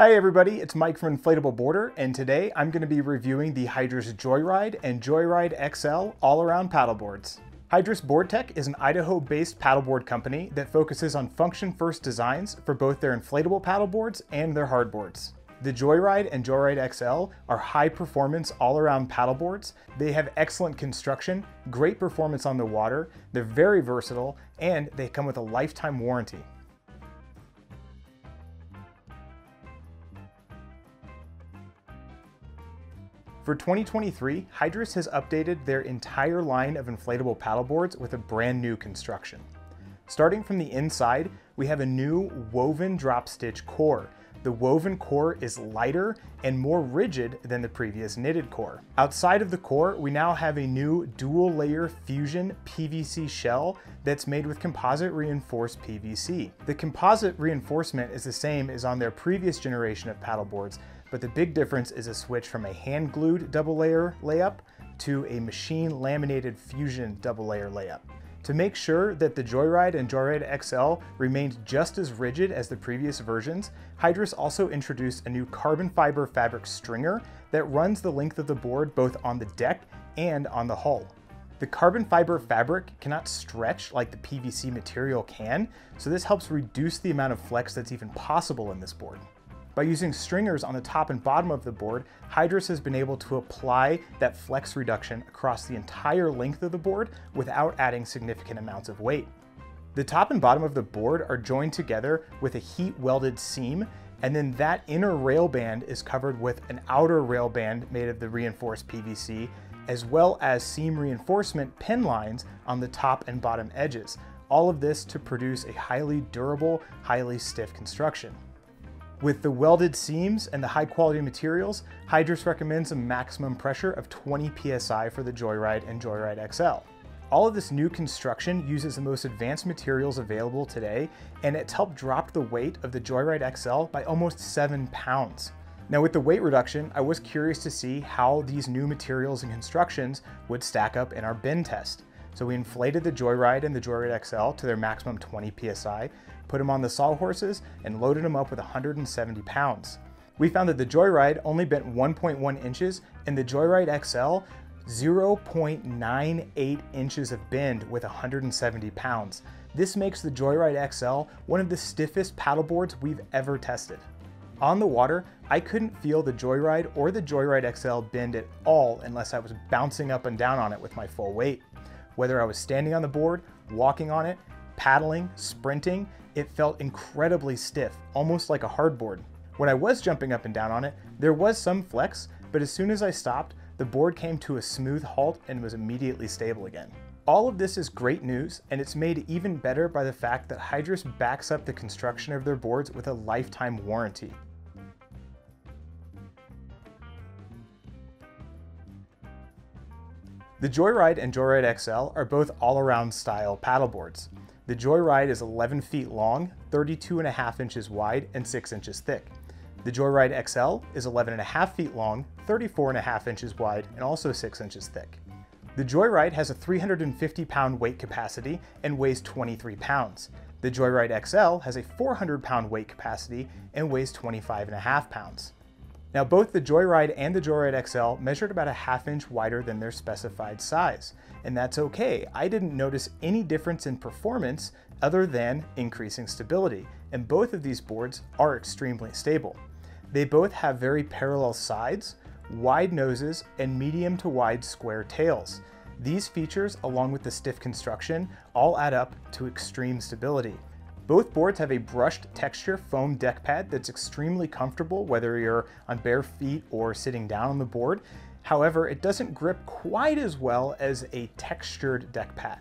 Hi everybody, it's Mike from Inflatable Boarder, and today I'm going to be reviewing the Hydrus Joyride and Joyride XL all-around paddleboards. Hydrus BoardTech is an Idaho-based paddleboard company that focuses on function-first designs for both their inflatable paddleboards and their hardboards. The Joyride and Joyride XL are high-performance all-around paddleboards. They have excellent construction, great performance on the water, they're very versatile, and they come with a lifetime warranty. For 2023, Hydrus has updated their entire line of inflatable paddleboards with a brand new construction. Starting from the inside, we have a new woven drop stitch core. The woven core is lighter and more rigid than the previous knitted core. Outside of the core, we now have a new dual layer fusion PVC shell that's made with composite reinforced PVC. The composite reinforcement is the same as on their previous generation of paddleboards, but the big difference is a switch from a hand glued double layer layup to a machine laminated fusion double layer layup. To make sure that the Joyride and Joyride XL remained just as rigid as the previous versions, Hydrus also introduced a new carbon fiber fabric stringer that runs the length of the board both on the deck and on the hull. The carbon fiber fabric cannot stretch like the PVC material can, so this helps reduce the amount of flex that's even possible in this board. By using stringers on the top and bottom of the board, Hydrus has been able to apply that flex reduction across the entire length of the board without adding significant amounts of weight. The top and bottom of the board are joined together with a heat welded seam, and then that inner rail band is covered with an outer rail band made of the reinforced PVC, as well as seam reinforcement pin lines on the top and bottom edges. All of this to produce a highly durable, highly stiff construction. With the welded seams and the high quality materials, Hydrus recommends a maximum pressure of 20 psi for the Joyride and Joyride XL. All of this new construction uses the most advanced materials available today, and it's helped drop the weight of the Joyride XL by almost 7 pounds. Now with the weight reduction, I was curious to see how these new materials and constructions would stack up in our bend test. So we inflated the Joyride and the Joyride XL to their maximum 20 psi, put them on the sawhorses, and loaded them up with 170 pounds. We found that the Joyride only bent 1.1 inches and the Joyride XL 0.98 inches of bend with 170 pounds. This makes the Joyride XL one of the stiffest paddleboards we've ever tested. On the water, I couldn't feel the Joyride or the Joyride XL bend at all unless I was bouncing up and down on it with my full weight. Whether I was standing on the board, walking on it, paddling, sprinting, it felt incredibly stiff, almost like a hardboard. When I was jumping up and down on it, there was some flex, but as soon as I stopped, the board came to a smooth halt and was immediately stable again. All of this is great news, and it's made even better by the fact that Hydrus backs up the construction of their boards with a lifetime warranty. The Joyride and Joyride XL are both all-around style paddleboards. The Joyride is 11 feet long, 32 and a half inches wide, and 6 inches thick. The Joyride XL is 11 and a half feet long, 34 and a half inches wide, and also 6 inches thick. The Joyride has a 350 pound weight capacity and weighs 23 pounds. The Joyride XL has a 400 pound weight capacity and weighs 25 and a half pounds. Now both the Joyride and the Joyride XL measured about a half inch wider than their specified size, and that's okay. I didn't notice any difference in performance other than increasing stability, and both of these boards are extremely stable. They both have very parallel sides, wide noses, and medium to wide square tails. These features, along with the stiff construction, all add up to extreme stability. Both boards have a brushed texture foam deck pad that's extremely comfortable whether you're on bare feet or sitting down on the board. However, it doesn't grip quite as well as a textured deck pad.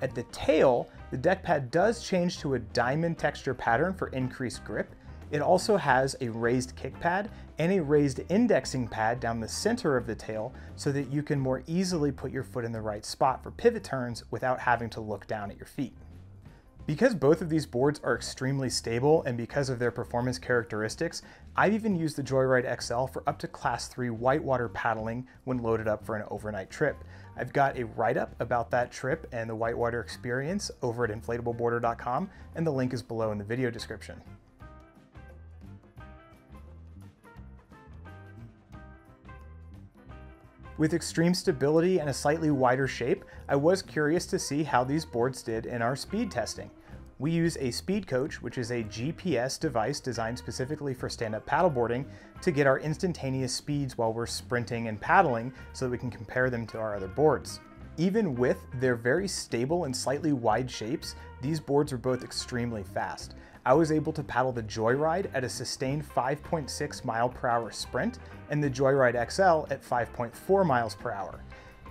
At the tail, the deck pad does change to a diamond texture pattern for increased grip. It also has a raised kick pad and a raised indexing pad down the center of the tail so that you can more easily put your foot in the right spot for pivot turns without having to look down at your feet. Because both of these boards are extremely stable and because of their performance characteristics, I've even used the Joyride XL for up to class 3 whitewater paddling when loaded up for an overnight trip. I've got a write-up about that trip and the whitewater experience over at inflatableboarder.com and the link is below in the video description. With extreme stability and a slightly wider shape, I was curious to see how these boards did in our speed testing. We use a speed coach, which is a GPS device designed specifically for stand-up paddleboarding to get our instantaneous speeds while we're sprinting and paddling so that we can compare them to our other boards. Even with their very stable and slightly wide shapes, these boards are both extremely fast. I was able to paddle the Joyride at a sustained 5.6 mile per hour sprint and the Joyride XL at 5.4 miles per hour.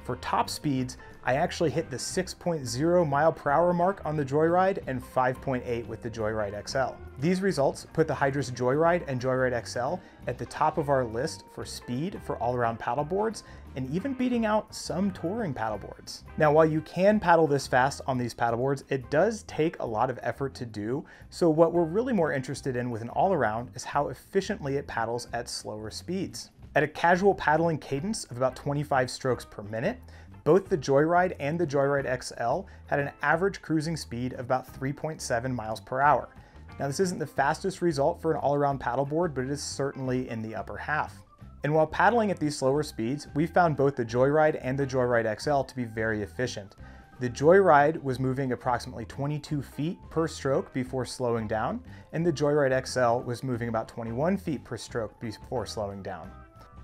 For top speeds, I actually hit the 6.0 mile per hour mark on the Joyride and 5.8 with the Joyride XL. These results put the Hydrus Joyride and Joyride XL at the top of our list for speed for all-around paddleboards and even beating out some touring paddleboards. Now, while you can paddle this fast on these paddleboards, it does take a lot of effort to do. So what we're really more interested in with an all-around is how efficiently it paddles at slower speeds. At a casual paddling cadence of about 25 strokes per minute, both the Joyride and the Joyride XL had an average cruising speed of about 3.7 miles per hour. Now this isn't the fastest result for an all-around paddleboard, but it is certainly in the upper half. And while paddling at these slower speeds, we found both the Joyride and the Joyride XL to be very efficient. The Joyride was moving approximately 22 feet per stroke before slowing down, and the Joyride XL was moving about 21 feet per stroke before slowing down.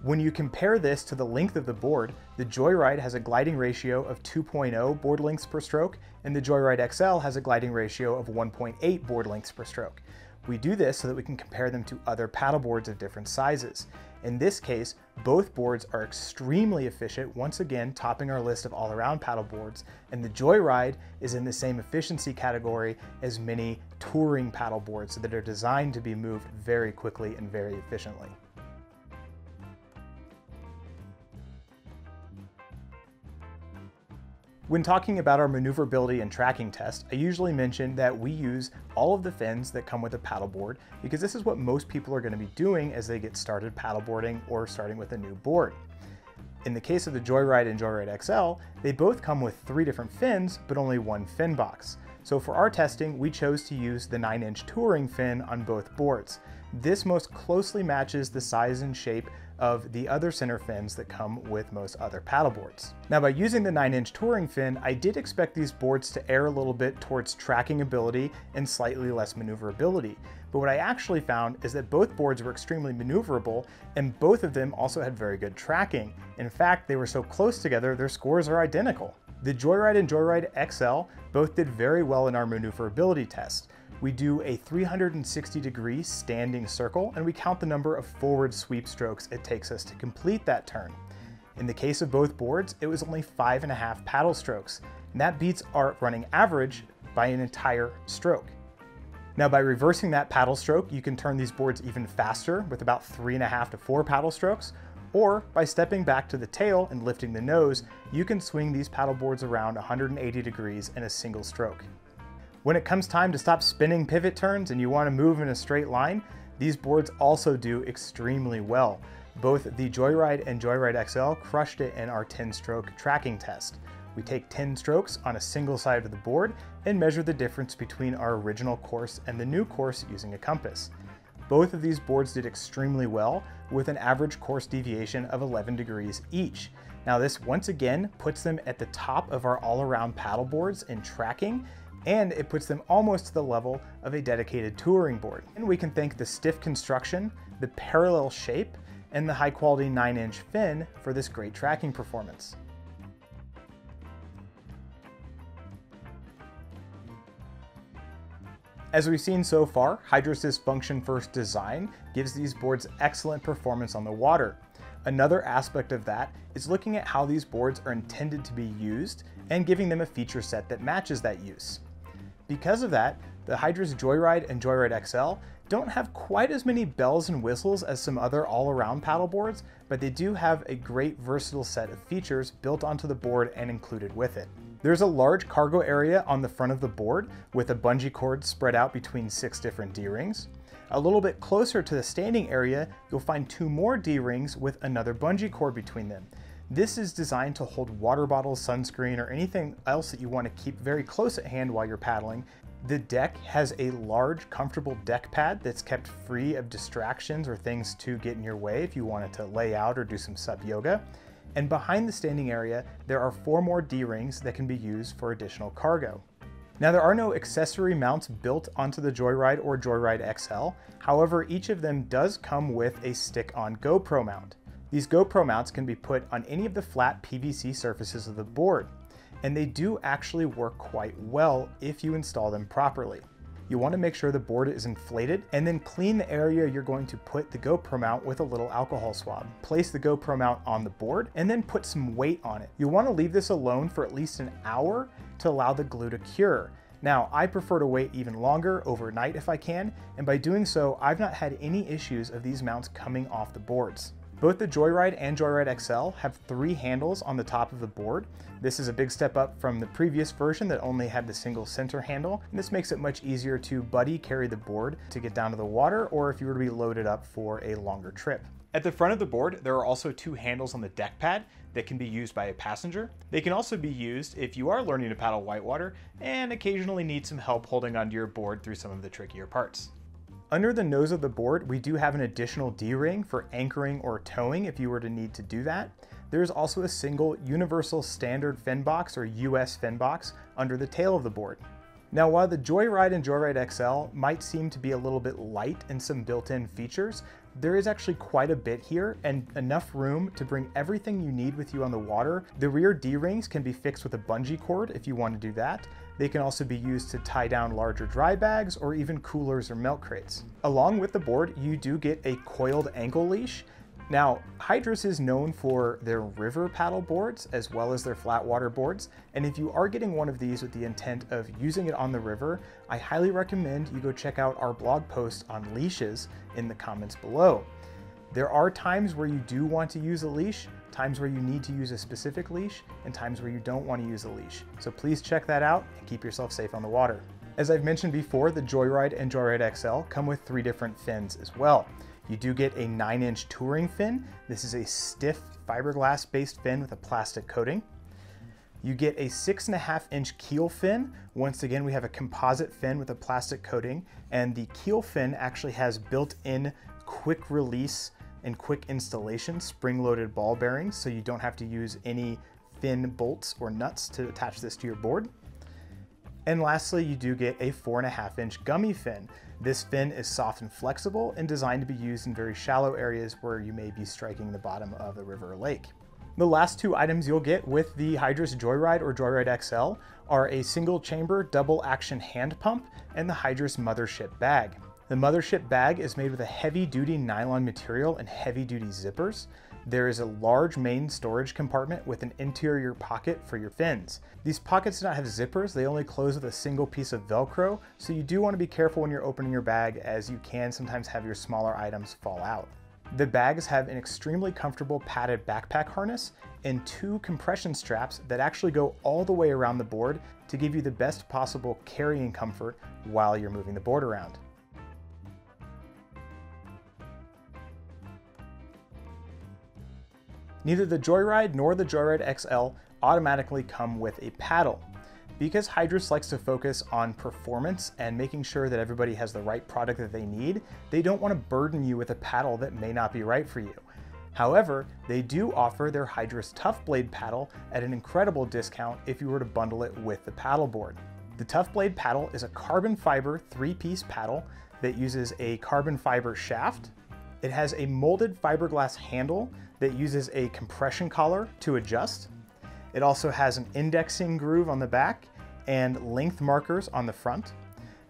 When you compare this to the length of the board, the Joyride has a gliding ratio of 2.0 board lengths per stroke, and the Joyride XL has a gliding ratio of 1.8 board lengths per stroke. We do this so that we can compare them to other paddleboards of different sizes. In this case, both boards are extremely efficient, once again topping our list of all-around paddleboards, and the Joyride is in the same efficiency category as many touring paddleboards that are designed to be moved very quickly and very efficiently. When talking about our maneuverability and tracking test, I usually mention that we use all of the fins that come with a paddleboard because this is what most people are going to be doing as they get started paddleboarding or starting with a new board. In the case of the Joyride and Joyride XL, they both come with three different fins, but only one fin box. So for our testing, we chose to use the 9-inch touring fin on both boards. This most closely matches the size and shape of the other center fins that come with most other paddleboards. Now by using the 9-inch touring fin, I did expect these boards to err a little bit towards tracking ability and slightly less maneuverability. But what I actually found is that both boards were extremely maneuverable and both of them also had very good tracking. In fact, they were so close together, their scores are identical. The Joyride and Joyride XL both did very well in our maneuverability test we do a 360 degree standing circle and we count the number of forward sweep strokes it takes us to complete that turn. In the case of both boards, it was only five and a half paddle strokes, and that beats our running average by an entire stroke. Now by reversing that paddle stroke, you can turn these boards even faster with about three and a half to four paddle strokes, or by stepping back to the tail and lifting the nose, you can swing these paddle boards around 180 degrees in a single stroke. When it comes time to stop spinning pivot turns and you want to move in a straight line, these boards also do extremely well. Both the Joyride and Joyride XL crushed it in our 10-stroke tracking test. We take 10 strokes on a single side of the board and measure the difference between our original course and the new course using a compass. Both of these boards did extremely well with an average course deviation of 11 degrees each. Now this once again puts them at the top of our all-around paddle boards in tracking and it puts them almost to the level of a dedicated touring board. And we can thank the stiff construction, the parallel shape, and the high quality 9 inch fin for this great tracking performance. As we've seen so far, Hydrus' function first design gives these boards excellent performance on the water. Another aspect of that is looking at how these boards are intended to be used and giving them a feature set that matches that use. Because of that, the Hydrus Joyride and Joyride XL don't have quite as many bells and whistles as some other all-around paddleboards, but they do have a great versatile set of features built onto the board and included with it. There's a large cargo area on the front of the board with a bungee cord spread out between six different D-rings. A little bit closer to the standing area, you'll find two more D-rings with another bungee cord between them. This is designed to hold water bottles, sunscreen, or anything else that you want to keep very close at hand while you're paddling. The deck has a large, comfortable deck pad that's kept free of distractions or things to get in your way if you wanted to lay out or do some SUP yoga. And behind the standing area, there are four more D-rings that can be used for additional cargo. Now there are no accessory mounts built onto the Joyride or Joyride XL. However, each of them does come with a stick-on GoPro mount. These GoPro mounts can be put on any of the flat PVC surfaces of the board, and they do actually work quite well if you install them properly. You want to make sure the board is inflated and then clean the area you're going to put the GoPro mount with a little alcohol swab. Place the GoPro mount on the board and then put some weight on it. You want to leave this alone for at least an hour to allow the glue to cure. Now, I prefer to wait even longer overnight if I can, and by doing so, I've not had any issues of these mounts coming off the boards. Both the Joyride and Joyride XL have three handles on the top of the board. This is a big step up from the previous version that only had the single center handle, and this makes it much easier to buddy carry the board to get down to the water or if you were to be loaded up for a longer trip. At the front of the board, there are also two handles on the deck pad that can be used by a passenger. They can also be used if you are learning to paddle whitewater and occasionally need some help holding onto your board through some of the trickier parts. Under the nose of the board, we do have an additional D-ring for anchoring or towing if you were to need to do that. There's also a single Universal Standard fin box or US fin box under the tail of the board. Now while the Joyride and Joyride XL might seem to be a little bit light in some built-in features, there is actually quite a bit here and enough room to bring everything you need with you on the water. The rear D-rings can be fixed with a bungee cord if you want to do that. They can also be used to tie down larger dry bags or even coolers or milk crates. Along with the board, you do get a coiled ankle leash. Now, Hydrus is known for their river paddle boards as well as their flat water boards, and if you are getting one of these with the intent of using it on the river, I highly recommend you go check out our blog post on leashes in the comments below. There are times where you do want to use a leash, times where you need to use a specific leash, and times where you don't want to use a leash. So please check that out and keep yourself safe on the water. As I've mentioned before, the Joyride and Joyride XL come with three different fins as well. You do get a 9-inch touring fin. This is a stiff fiberglass-based fin with a plastic coating. You get a six and a half inch keel fin. Once again, we have a composite fin with a plastic coating, and the keel fin actually has built-in quick release and quick installation spring-loaded ball bearings, so you don't have to use any thin bolts or nuts to attach this to your board. And lastly, you do get a four and a half inch gummy fin. This fin is soft and flexible and designed to be used in very shallow areas where you may be striking the bottom of the river or lake. The last two items you'll get with the Hydrus Joyride or Joyride XL are a single chamber double action hand pump and the Hydrus mothership bag. The mothership bag is made with a heavy duty nylon material and heavy duty zippers. There is a large main storage compartment with an interior pocket for your fins. These pockets do not have zippers, they only close with a single piece of Velcro, so you do want to be careful when you're opening your bag as you can sometimes have your smaller items fall out. The bags have an extremely comfortable padded backpack harness and two compression straps that actually go all the way around the board to give you the best possible carrying comfort while you're moving the board around. Neither the Joyride nor the Joyride XL automatically come with a paddle. Because Hydrus likes to focus on performance and making sure that everybody has the right product that they need, they don't want to burden you with a paddle that may not be right for you. However, they do offer their Hydrus Tough Blade paddle at an incredible discount if you were to bundle it with the paddleboard. The Tough Blade paddle is a carbon fiber three-piece paddle that uses a carbon fiber shaft. It has a molded fiberglass handle that uses a compression collar to adjust. It also has an indexing groove on the back and length markers on the front.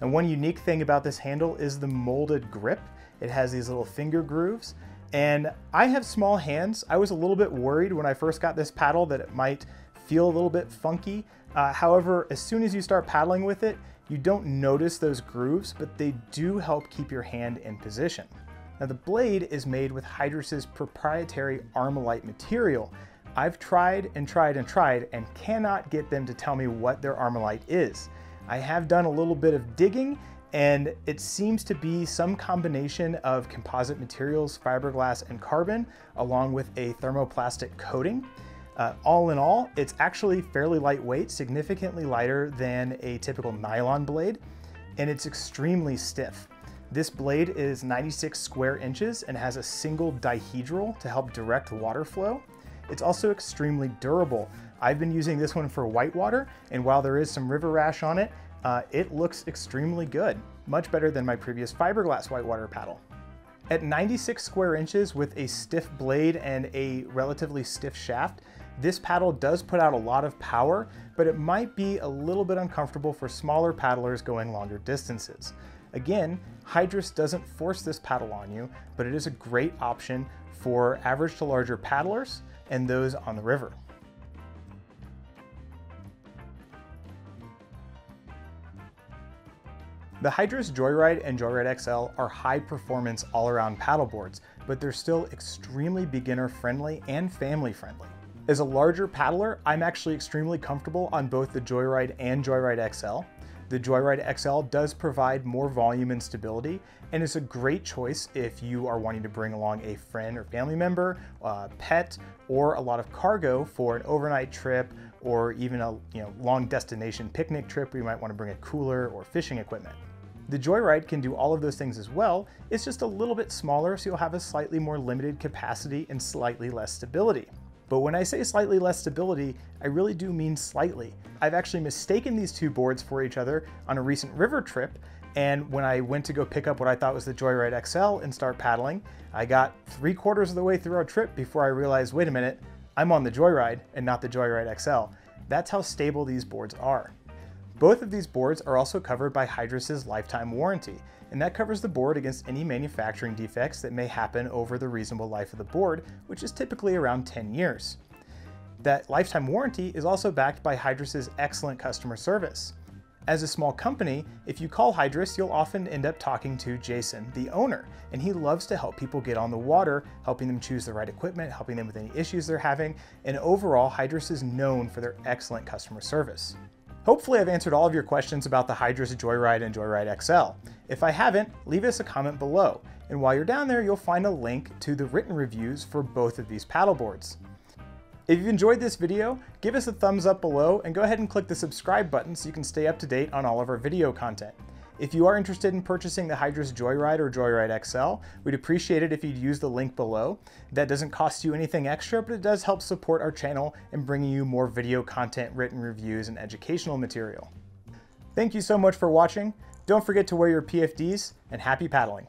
And one unique thing about this handle is the molded grip. It has these little finger grooves and I have small hands. I was a little bit worried when I first got this paddle that it might feel a little bit funky. Uh, however, as soon as you start paddling with it, you don't notice those grooves, but they do help keep your hand in position. Now the blade is made with Hydrus's proprietary Armalite material. I've tried and tried and tried and cannot get them to tell me what their Armalite is. I have done a little bit of digging and it seems to be some combination of composite materials, fiberglass, and carbon, along with a thermoplastic coating. Uh, all in all, it's actually fairly lightweight, significantly lighter than a typical nylon blade, and it's extremely stiff. This blade is 96 square inches and has a single dihedral to help direct water flow. it's also extremely durable. I've been using this one for whitewater, and while there is some river rash on it, uh, it looks extremely good, much better than my previous fiberglass whitewater paddle. At 96 square inches with a stiff blade and a relatively stiff shaft, this paddle does put out a lot of power, but it might be a little bit uncomfortable for smaller paddlers going longer distances. Again, Hydrus doesn't force this paddle on you, but it is a great option for average to larger paddlers and those on the river. The Hydrus Joyride and Joyride XL are high performance all around paddle boards, but they're still extremely beginner friendly and family friendly. As a larger paddler, I'm actually extremely comfortable on both the Joyride and Joyride XL. The Joyride XL does provide more volume and stability, and it's a great choice if you are wanting to bring along a friend or family member, a pet, or a lot of cargo for an overnight trip or even a you know, long destination picnic trip where you might want to bring a cooler or fishing equipment. The Joyride can do all of those things as well, it's just a little bit smaller so you'll have a slightly more limited capacity and slightly less stability. But when I say slightly less stability, I really do mean slightly. I've actually mistaken these two boards for each other on a recent river trip, and when I went to go pick up what I thought was the Joyride XL and start paddling, I got three quarters of the way through our trip before I realized, wait a minute, I'm on the Joyride and not the Joyride XL. That's how stable these boards are. Both of these boards are also covered by Hydrus's lifetime warranty, and that covers the board against any manufacturing defects that may happen over the reasonable life of the board, which is typically around 10 years. That lifetime warranty is also backed by Hydrus's excellent customer service. As a small company, if you call Hydrus, you'll often end up talking to Jason, the owner, and he loves to help people get on the water, helping them choose the right equipment, helping them with any issues they're having, and overall, Hydrus is known for their excellent customer service. Hopefully I've answered all of your questions about the Hydrus Joyride and Joyride XL. If I haven't, leave us a comment below, and while you're down there, you'll find a link to the written reviews for both of these paddleboards. If you've enjoyed this video, give us a thumbs up below and go ahead and click the subscribe button so you can stay up to date on all of our video content. If you are interested in purchasing the Hydrus Joyride or Joyride XL, we'd appreciate it if you'd use the link below. That doesn't cost you anything extra, but it does help support our channel in bringing you more video content, written reviews, and educational material. Thank you so much for watching. Don't forget to wear your PFDs, and happy paddling.